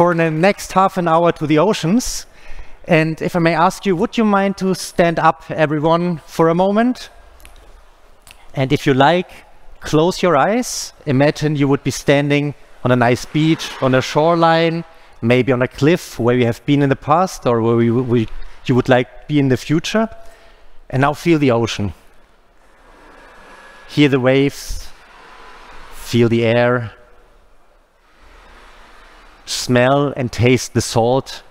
for the next half an hour to the oceans. And if I may ask you, would you mind to stand up, everyone, for a moment? And if you like, close your eyes. Imagine you would be standing on a nice beach, on a shoreline, maybe on a cliff where you have been in the past or where we, we, you would like be in the future. And now feel the ocean. Hear the waves, feel the air, smell and taste the salt.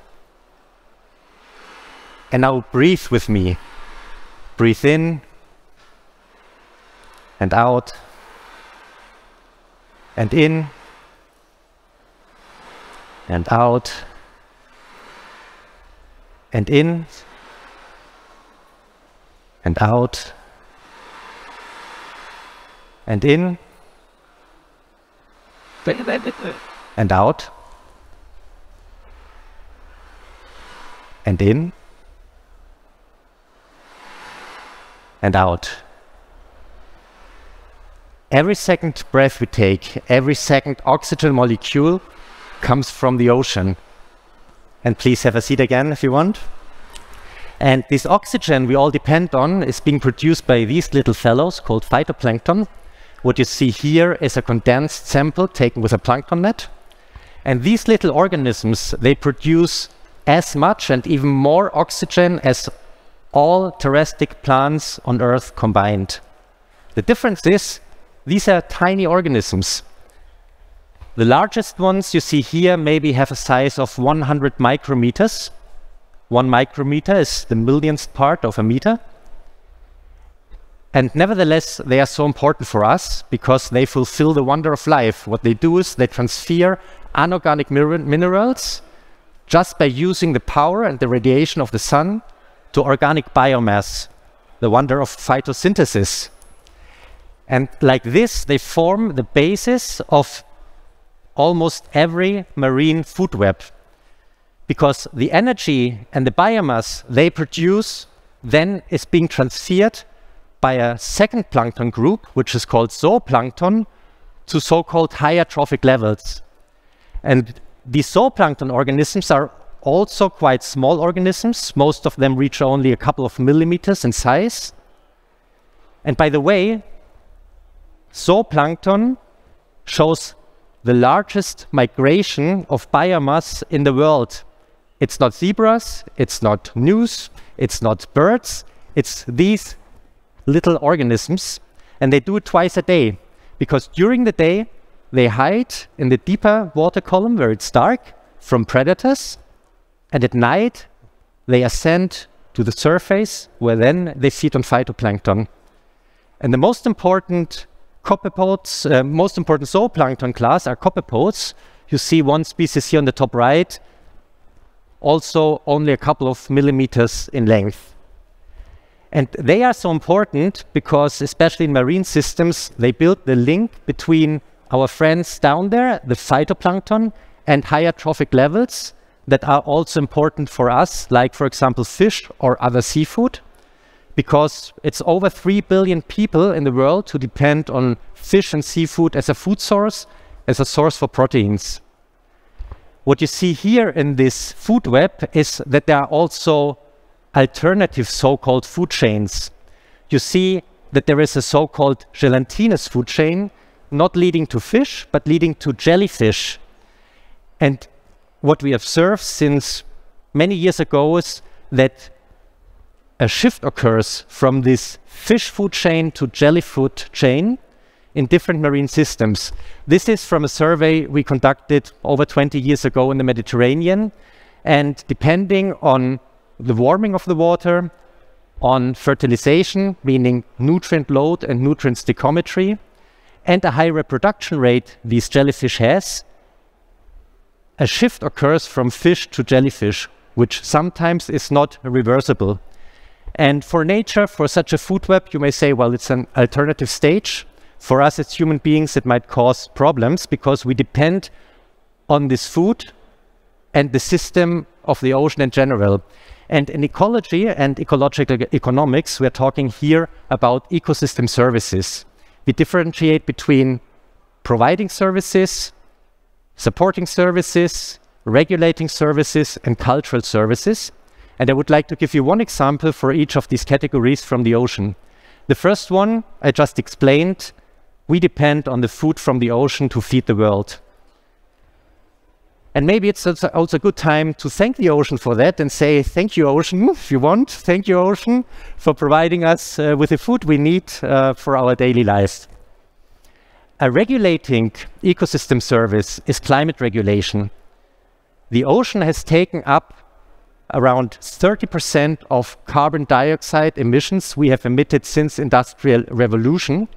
And now breathe with me. Breathe in and out and in and out and in and out and in and out and in and out. Every second breath we take, every second oxygen molecule comes from the ocean. And please have a seat again if you want. And this oxygen we all depend on is being produced by these little fellows called phytoplankton. What you see here is a condensed sample taken with a plankton net. And these little organisms, they produce as much and even more oxygen as all terrestrial plants on Earth combined. The difference is these are tiny organisms. The largest ones you see here maybe have a size of 100 micrometers. One micrometer is the millionth part of a meter. And nevertheless, they are so important for us because they fulfill the wonder of life. What they do is they transfer anorganic minerals just by using the power and the radiation of the sun to organic biomass, the wonder of photosynthesis. And like this, they form the basis of almost every marine food web because the energy and the biomass they produce then is being transferred by a second plankton group, which is called zooplankton, to so-called higher trophic levels. And these zooplankton organisms are also quite small organisms. Most of them reach only a couple of millimeters in size. And by the way, zooplankton shows the largest migration of biomass in the world. It's not zebras, it's not gnus, it's not birds, it's these little organisms. And they do it twice a day because during the day they hide in the deeper water column where it's dark from predators. And at night they ascend to the surface where then they feed on phytoplankton. And the most important copepods, uh, most important zooplankton class are copepods. You see one species here on the top right, also only a couple of millimeters in length. And they are so important because, especially in marine systems, they build the link between our friends down there, the phytoplankton, and higher trophic levels that are also important for us, like, for example, fish or other seafood, because it's over 3 billion people in the world who depend on fish and seafood as a food source, as a source for proteins. What you see here in this food web is that there are also alternative so-called food chains. You see that there is a so-called gelatinous food chain, not leading to fish, but leading to jellyfish. And what we observe since many years ago is that a shift occurs from this fish food chain to jelly food chain in different marine systems. This is from a survey we conducted over 20 years ago in the Mediterranean. And depending on the warming of the water, on fertilization, meaning nutrient load and nutrient stoichiometry, and a high reproduction rate these jellyfish has, a shift occurs from fish to jellyfish, which sometimes is not reversible. And for nature, for such a food web, you may say, well, it's an alternative stage. For us as human beings, it might cause problems because we depend on this food and the system of the ocean in general. And in ecology and ecological economics, we're talking here about ecosystem services. We differentiate between providing services, supporting services, regulating services, and cultural services. And I would like to give you one example for each of these categories from the ocean. The first one I just explained, we depend on the food from the ocean to feed the world. And maybe it's also a good time to thank the ocean for that and say, thank you, ocean, if you want. Thank you, ocean, for providing us uh, with the food we need uh, for our daily lives. A regulating ecosystem service is climate regulation. The ocean has taken up around 30% of carbon dioxide emissions we have emitted since industrial revolution.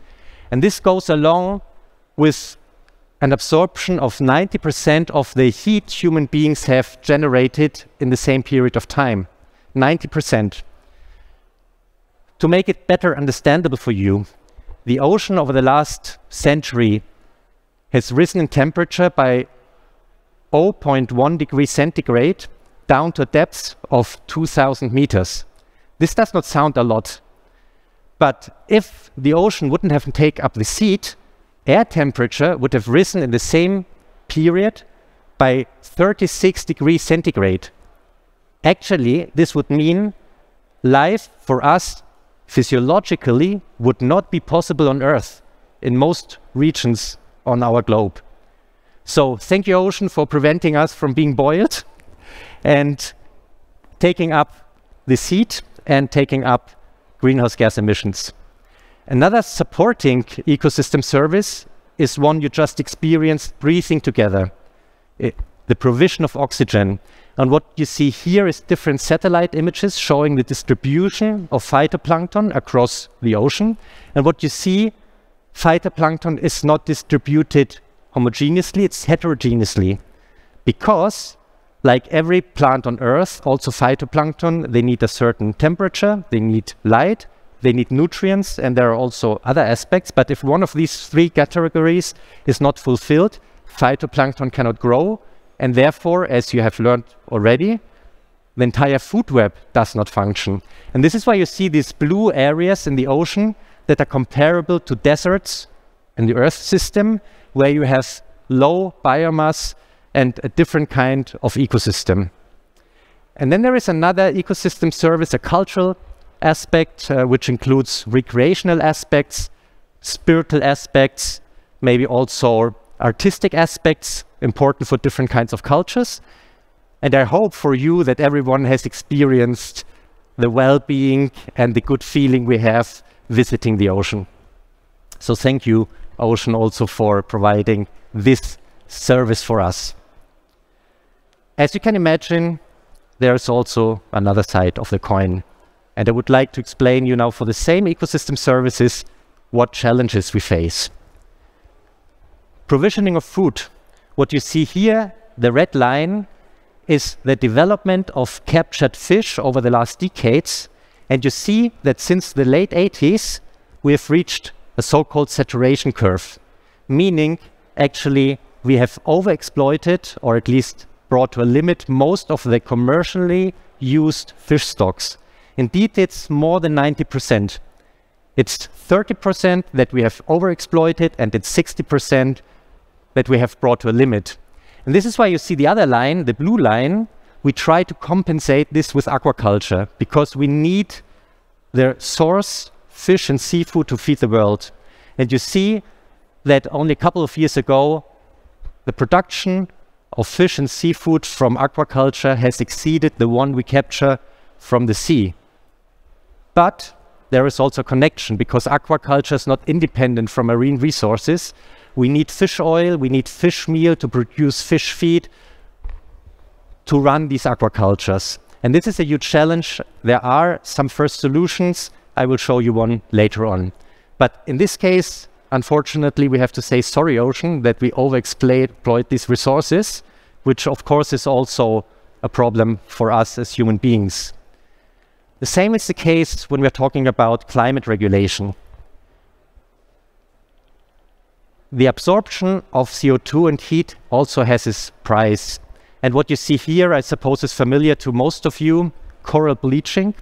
And this goes along with an absorption of 90% of the heat human beings have generated in the same period of time. 90%. To make it better understandable for you, the ocean over the last century has risen in temperature by 0.1 degrees centigrade down to a depth of 2000 meters. This does not sound a lot, but if the ocean wouldn't have taken up the heat, air temperature would have risen in the same period by 36 degrees centigrade. Actually, this would mean life for us physiologically would not be possible on Earth in most regions on our globe. So thank you, ocean, for preventing us from being boiled and taking up the heat and taking up greenhouse gas emissions. Another supporting ecosystem service is one you just experienced breathing together, it, the provision of oxygen. And what you see here is different satellite images showing the distribution of phytoplankton across the ocean. And what you see, phytoplankton is not distributed homogeneously, it's heterogeneously. Because, like every plant on Earth, also phytoplankton, they need a certain temperature, they need light, they need nutrients, and there are also other aspects. But if one of these three categories is not fulfilled, phytoplankton cannot grow. And therefore, as you have learned already, the entire food web does not function. And this is why you see these blue areas in the ocean that are comparable to deserts in the Earth system, where you have low biomass and a different kind of ecosystem. And then there is another ecosystem service, a cultural aspect, uh, which includes recreational aspects, spiritual aspects, maybe also artistic aspects important for different kinds of cultures. And I hope for you that everyone has experienced the well being and the good feeling we have visiting the ocean. So, thank you, Ocean, also for providing this service for us. As you can imagine, there's also another side of the coin. And I would like to explain you now for the same ecosystem services what challenges we face. Provisioning of food. What you see here, the red line, is the development of captured fish over the last decades. And you see that since the late 80s, we have reached a so-called saturation curve, meaning actually we have overexploited or at least brought to a limit most of the commercially used fish stocks. Indeed, it's more than 90%. It's 30% that we have overexploited, and it's 60% that we have brought to a limit. And this is why you see the other line, the blue line, we try to compensate this with aquaculture because we need the source fish and seafood to feed the world. And you see that only a couple of years ago, the production of fish and seafood from aquaculture has exceeded the one we capture from the sea. But there is also connection because aquaculture is not independent from marine resources. We need fish oil, we need fish meal to produce fish feed to run these aquacultures. And this is a huge challenge. There are some first solutions. I will show you one later on. But in this case, unfortunately, we have to say sorry, ocean, that we overexploit these resources, which of course is also a problem for us as human beings. The same is the case when we're talking about climate regulation. The absorption of CO2 and heat also has its price. And what you see here, I suppose, is familiar to most of you coral bleaching.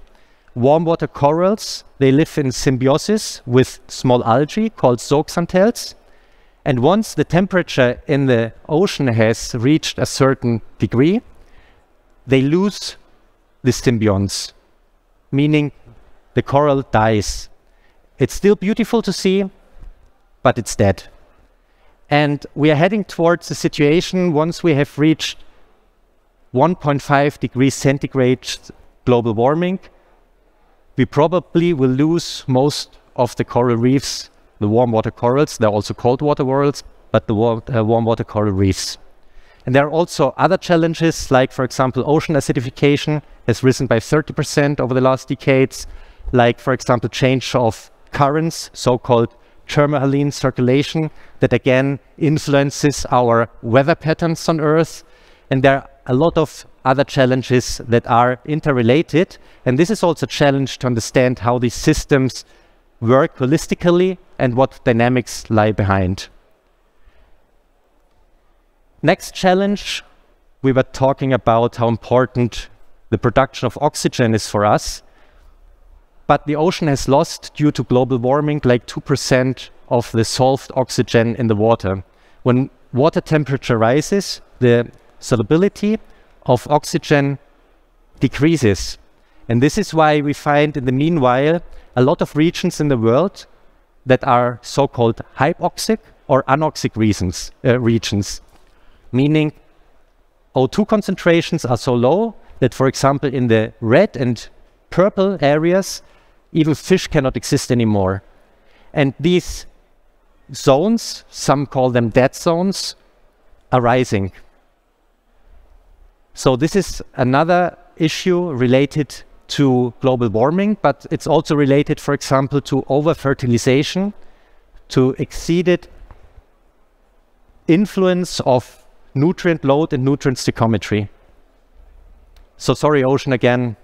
Warm water corals, they live in symbiosis with small algae called zooxanthellae. And once the temperature in the ocean has reached a certain degree, they lose the symbionts, meaning the coral dies. It's still beautiful to see, but it's dead. And we are heading towards a situation once we have reached 1.5 degrees centigrade global warming, we probably will lose most of the coral reefs, the warm water corals. They're also cold water corals, but the warm, uh, warm water coral reefs. And there are also other challenges, like, for example, ocean acidification has risen by 30% over the last decades, like, for example, change of currents, so-called thermohaline circulation, that again influences our weather patterns on Earth. And there are a lot of other challenges that are interrelated. And this is also a challenge to understand how these systems work holistically and what dynamics lie behind. Next challenge, we were talking about how important the production of oxygen is for us. But the ocean has lost, due to global warming, like 2% of the solved oxygen in the water. When water temperature rises, the solubility of oxygen decreases. And this is why we find in the meanwhile a lot of regions in the world that are so-called hypoxic or anoxic regions, uh, regions meaning O2 concentrations are so low that, for example, in the red and purple areas, even fish cannot exist anymore. And these zones, some call them dead zones, are rising. So this is another issue related to global warming, but it's also related, for example, to over-fertilization, to exceeded influence of nutrient load and nutrient stoichiometry. So sorry, ocean, again,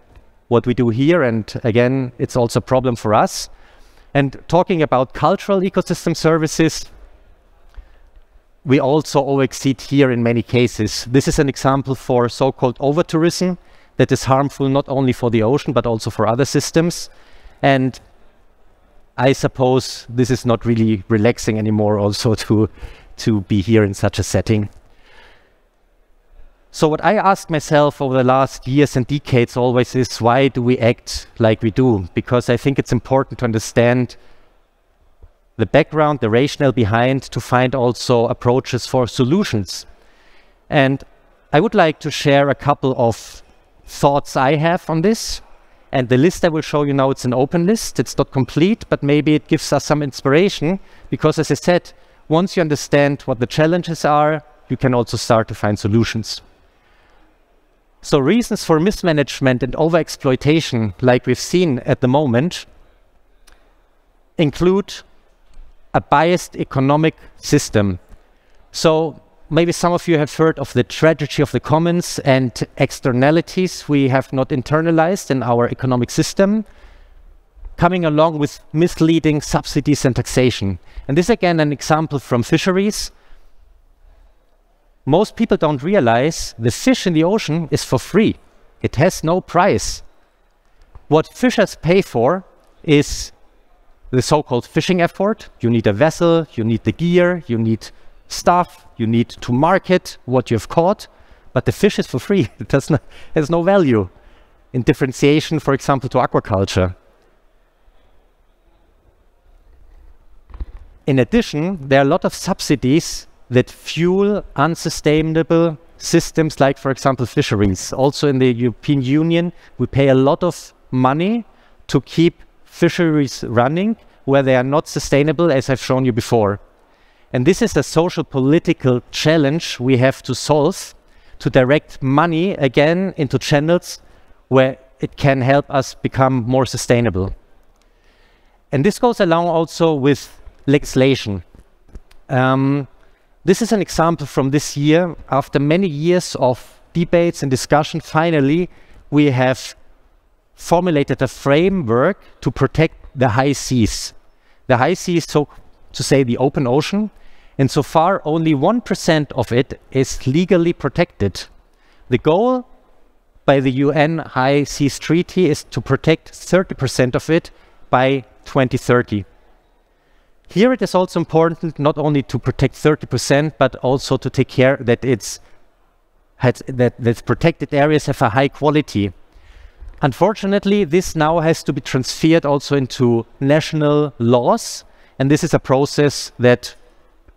what we do here. And again, it's also a problem for us. And talking about cultural ecosystem services, we also over-exceed here in many cases. This is an example for so-called over-tourism that is harmful not only for the ocean, but also for other systems. And I suppose this is not really relaxing anymore also to, to be here in such a setting. So what I asked myself over the last years and decades always is why do we act like we do? Because I think it's important to understand the background, the rationale behind to find also approaches for solutions. And I would like to share a couple of thoughts I have on this. And the list I will show you now, it's an open list. It's not complete, but maybe it gives us some inspiration because as I said, once you understand what the challenges are, you can also start to find solutions. So reasons for mismanagement and overexploitation, like we've seen at the moment, include a biased economic system. So maybe some of you have heard of the tragedy of the commons and externalities we have not internalized in our economic system, coming along with misleading subsidies and taxation. And this again an example from fisheries most people don't realize the fish in the ocean is for free. It has no price. What fishers pay for is the so-called fishing effort. You need a vessel, you need the gear, you need stuff, you need to market what you've caught, but the fish is for free. It does not, has no value in differentiation, for example, to aquaculture. In addition, there are a lot of subsidies that fuel unsustainable systems like, for example, fisheries. Also in the European Union, we pay a lot of money to keep fisheries running where they are not sustainable, as I've shown you before. And this is a social political challenge we have to solve to direct money again into channels where it can help us become more sustainable. And this goes along also with legislation. Um, this is an example from this year. After many years of debates and discussion, finally, we have formulated a framework to protect the high seas. The high seas, so to say, the open ocean, and so far only 1% of it is legally protected. The goal by the UN High Seas Treaty is to protect 30% of it by 2030. Here it is also important not only to protect 30%, but also to take care that it's that, that protected areas have a high quality. Unfortunately, this now has to be transferred also into national laws, and this is a process that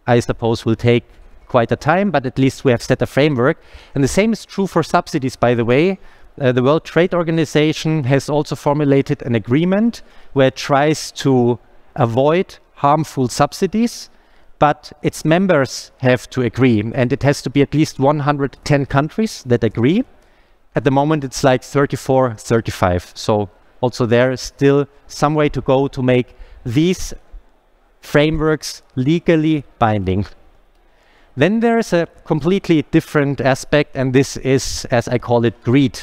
I suppose will take quite a time, but at least we have set a framework. And the same is true for subsidies, by the way. Uh, the World Trade Organization has also formulated an agreement where it tries to avoid harmful subsidies, but its members have to agree, and it has to be at least 110 countries that agree. At the moment, it's like 34, 35. So also there is still some way to go to make these frameworks legally binding. Then there is a completely different aspect, and this is, as I call it, greed.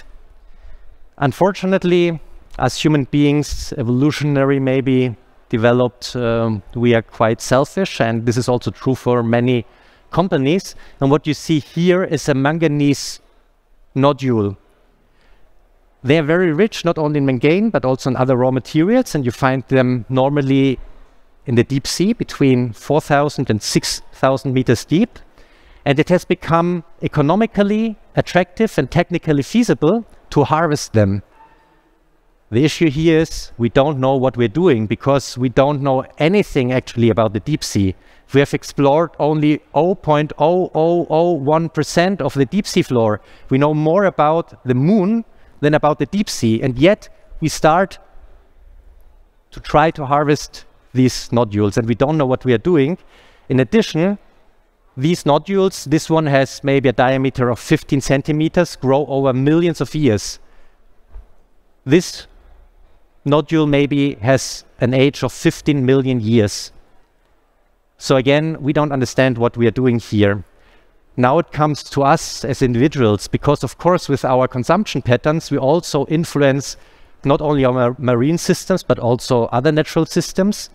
Unfortunately, as human beings, evolutionary maybe developed, um, we are quite selfish, and this is also true for many companies. And what you see here is a manganese nodule. They are very rich, not only in manganese, but also in other raw materials, and you find them normally in the deep sea between 4,000 and 6,000 meters deep and it has become economically attractive and technically feasible to harvest them. The issue here is we don't know what we're doing because we don't know anything actually about the deep sea. We have explored only 0.0001% of the deep sea floor. We know more about the moon than about the deep sea, and yet we start to try to harvest these nodules, and we don't know what we are doing. In addition, these nodules, this one has maybe a diameter of 15 centimeters, grow over millions of years. This nodule maybe has an age of 15 million years. So again, we don't understand what we are doing here. Now it comes to us as individuals, because of course with our consumption patterns, we also influence not only our marine systems, but also other natural systems.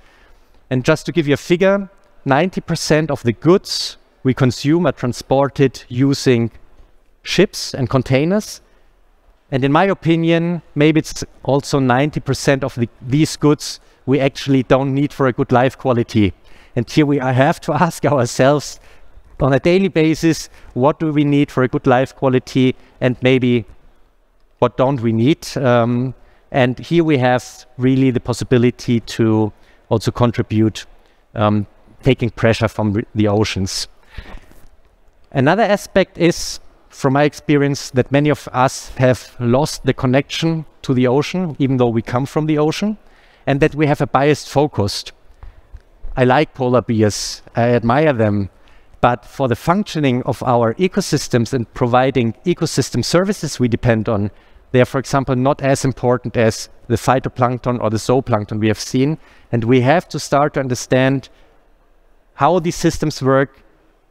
And just to give you a figure, 90% of the goods we consume are transported using ships and containers. And in my opinion, maybe it's also 90% of the, these goods we actually don't need for a good life quality. And here we have to ask ourselves on a daily basis, what do we need for a good life quality and maybe what don't we need? Um, and here we have really the possibility to also contribute um, taking pressure from the oceans. Another aspect is, from my experience, that many of us have lost the connection to the ocean, even though we come from the ocean, and that we have a biased focus. I like polar bears, I admire them, but for the functioning of our ecosystems and providing ecosystem services we depend on, they are, for example, not as important as the phytoplankton or the zooplankton we have seen. And we have to start to understand how these systems work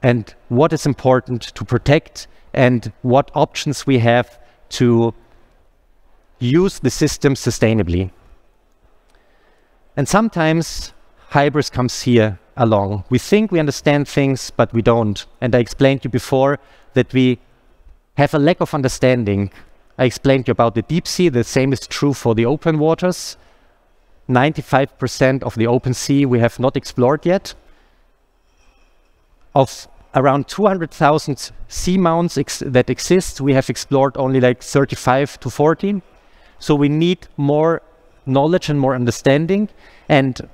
and what is important to protect and what options we have to use the system sustainably. And sometimes hybris comes here along. We think we understand things, but we don't. And I explained to you before that we have a lack of understanding. I explained you about the deep sea. The same is true for the open waters. 95% of the open sea we have not explored yet of around 200,000 seamounts ex that exist, we have explored only like 35 to 40. So we need more knowledge and more understanding. And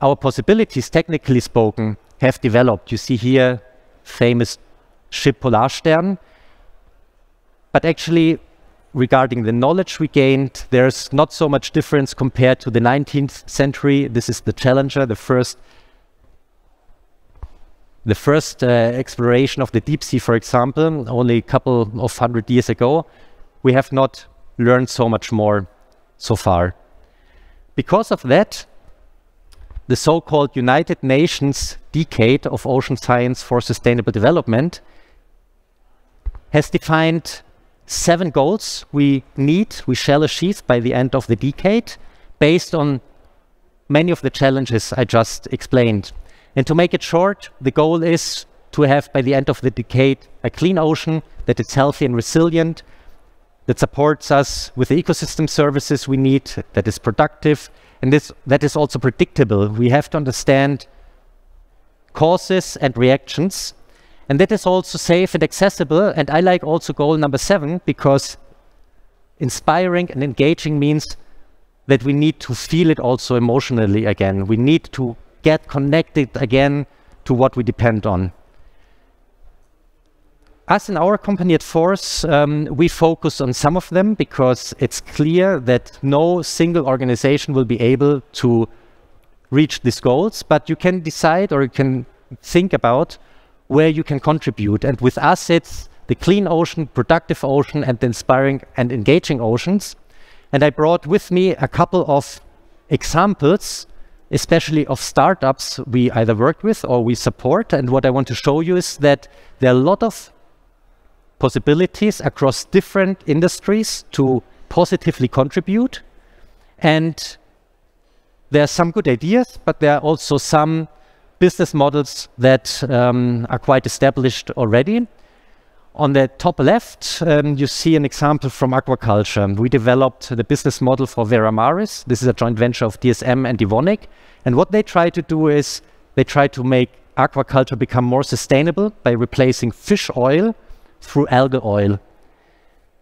our possibilities, technically spoken, have developed. You see here famous ship Polarstern. But actually, regarding the knowledge we gained, there's not so much difference compared to the 19th century. This is the Challenger, the first the first uh, exploration of the deep sea, for example, only a couple of hundred years ago, we have not learned so much more so far. Because of that, the so-called United Nations Decade of Ocean Science for Sustainable Development has defined seven goals we need, we shall achieve by the end of the decade, based on many of the challenges I just explained. And to make it short, the goal is to have by the end of the decade a clean ocean that is healthy and resilient, that supports us with the ecosystem services we need, that is productive, and this that is also predictable. We have to understand causes and reactions, and that is also safe and accessible. And I like also goal number seven because inspiring and engaging means that we need to feel it also emotionally again. We need to get connected again to what we depend on. Us in our company at Force, um, we focus on some of them because it's clear that no single organization will be able to reach these goals, but you can decide or you can think about where you can contribute. And with us, it's the clean ocean, productive ocean, and inspiring and engaging oceans. And I brought with me a couple of examples, especially of startups we either work with or we support. And what I want to show you is that there are a lot of possibilities across different industries to positively contribute. And there are some good ideas, but there are also some business models that um, are quite established already. On the top left, um, you see an example from aquaculture. We developed the business model for Veramaris. This is a joint venture of DSM and Evonik. And what they try to do is they try to make aquaculture become more sustainable by replacing fish oil through algal oil.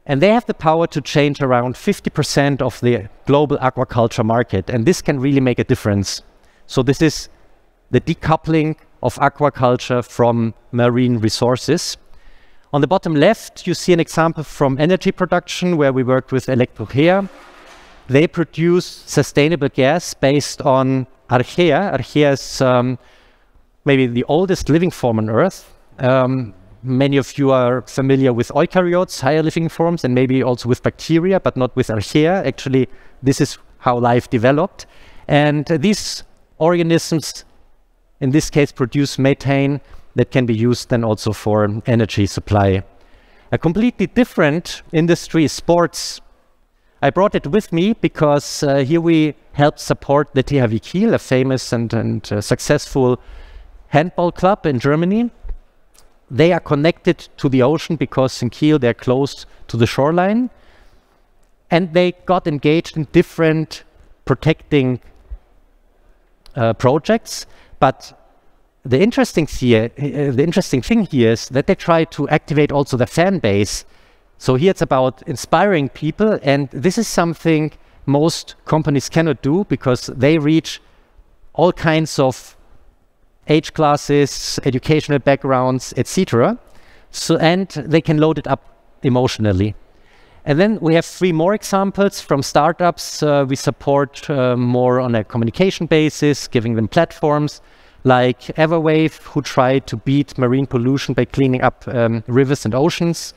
And they have the power to change around 50% of the global aquaculture market. And this can really make a difference. So this is the decoupling of aquaculture from marine resources. On the bottom left, you see an example from energy production where we worked with Electrochaea. They produce sustainable gas based on archaea. Archaea is um, maybe the oldest living form on Earth. Um, many of you are familiar with eukaryotes, higher living forms, and maybe also with bacteria, but not with archaea. Actually, this is how life developed. And uh, these organisms, in this case, produce methane that can be used then also for energy supply. A completely different industry is sports. I brought it with me because uh, here we help support the THW Kiel, a famous and, and uh, successful handball club in Germany. They are connected to the ocean because in Kiel they're close to the shoreline. And they got engaged in different protecting uh, projects. But the interesting here, uh, the interesting thing here is that they try to activate also the fan base. So here it's about inspiring people, and this is something most companies cannot do because they reach all kinds of age classes, educational backgrounds, etc. So and they can load it up emotionally. And then we have three more examples from startups. Uh, we support uh, more on a communication basis, giving them platforms like Everwave, who try to beat marine pollution by cleaning up um, rivers and oceans.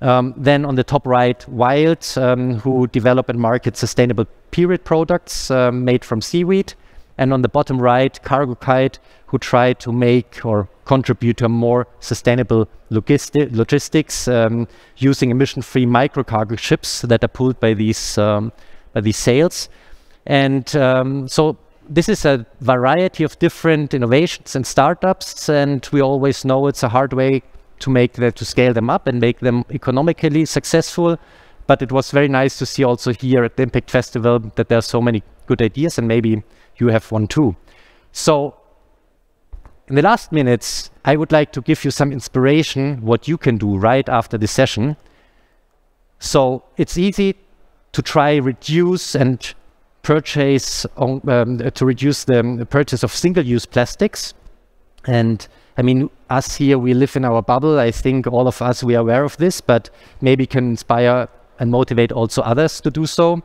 Um, then on the top right, Vyld, um, who develop and market sustainable period products um, made from seaweed. And on the bottom right, CargoKite, who try to make or contribute to a more sustainable logisti logistics um, using emission-free microcargo ships that are pulled by these um, by these sails. And um, so this is a variety of different innovations and startups, and we always know it's a hard way to make them to scale them up and make them economically successful. But it was very nice to see also here at the Impact Festival that there are so many good ideas, and maybe you have one too. So, in the last minutes, I would like to give you some inspiration what you can do right after this session. So it's easy to try reduce and purchase on, um, to reduce the purchase of single-use plastics. And I mean, us here, we live in our bubble. I think all of us, we are aware of this, but maybe can inspire and motivate also others to do so.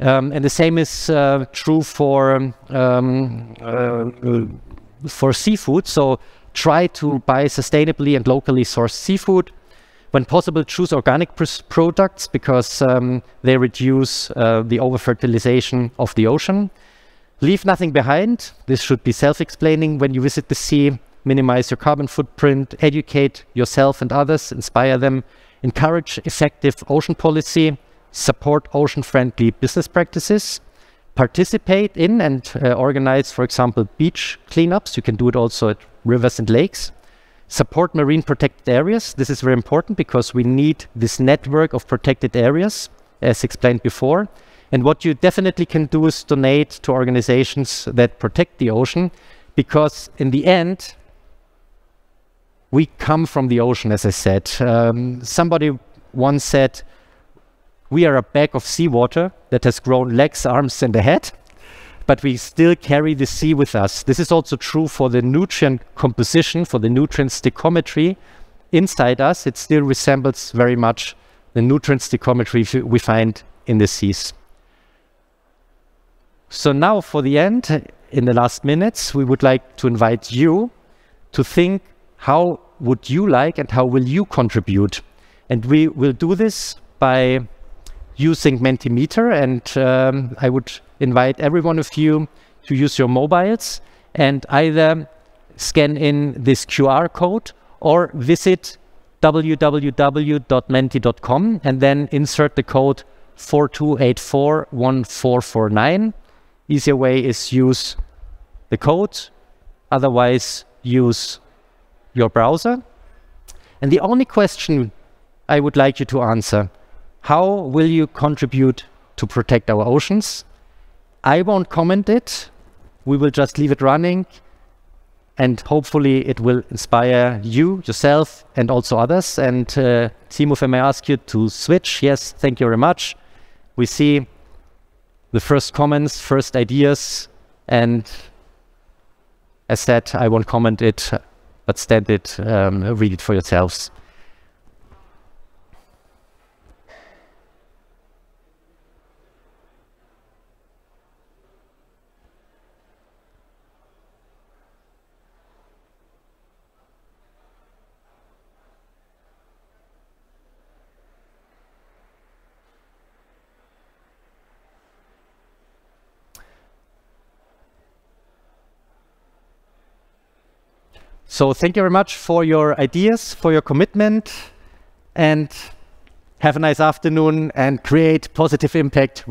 Um, and the same is uh, true for um, uh, for seafood. So try to buy sustainably and locally sourced seafood when possible, choose organic products because um, they reduce uh, the over-fertilization of the ocean. Leave nothing behind. This should be self-explaining when you visit the sea. Minimize your carbon footprint, educate yourself and others, inspire them, encourage effective ocean policy, support ocean-friendly business practices, participate in and uh, organize, for example, beach cleanups. You can do it also at rivers and lakes support marine protected areas. This is very important because we need this network of protected areas, as explained before. And what you definitely can do is donate to organizations that protect the ocean, because in the end, we come from the ocean, as I said. Um, somebody once said, we are a bag of seawater that has grown legs, arms, and a head, but we still carry the sea with us. This is also true for the nutrient composition, for the nutrient stoichiometry inside us. It still resembles very much the nutrient stoichiometry we find in the seas. So now for the end, in the last minutes, we would like to invite you to think how would you like and how will you contribute? And we will do this by using Mentimeter. And um, I would invite every one of you to use your mobiles and either scan in this QR code or visit www.menti.com and then insert the code 42841449. Easier way is use the code, otherwise use your browser. And the only question I would like you to answer, how will you contribute to protect our oceans? I won't comment it. We will just leave it running and hopefully it will inspire you, yourself, and also others. And uh, Timo, if I may ask you to switch. Yes, thank you very much. We see the first comments, first ideas, and as said, I won't comment it but stand it, um, read it for yourselves. So thank you very much for your ideas, for your commitment, and have a nice afternoon and create positive impact.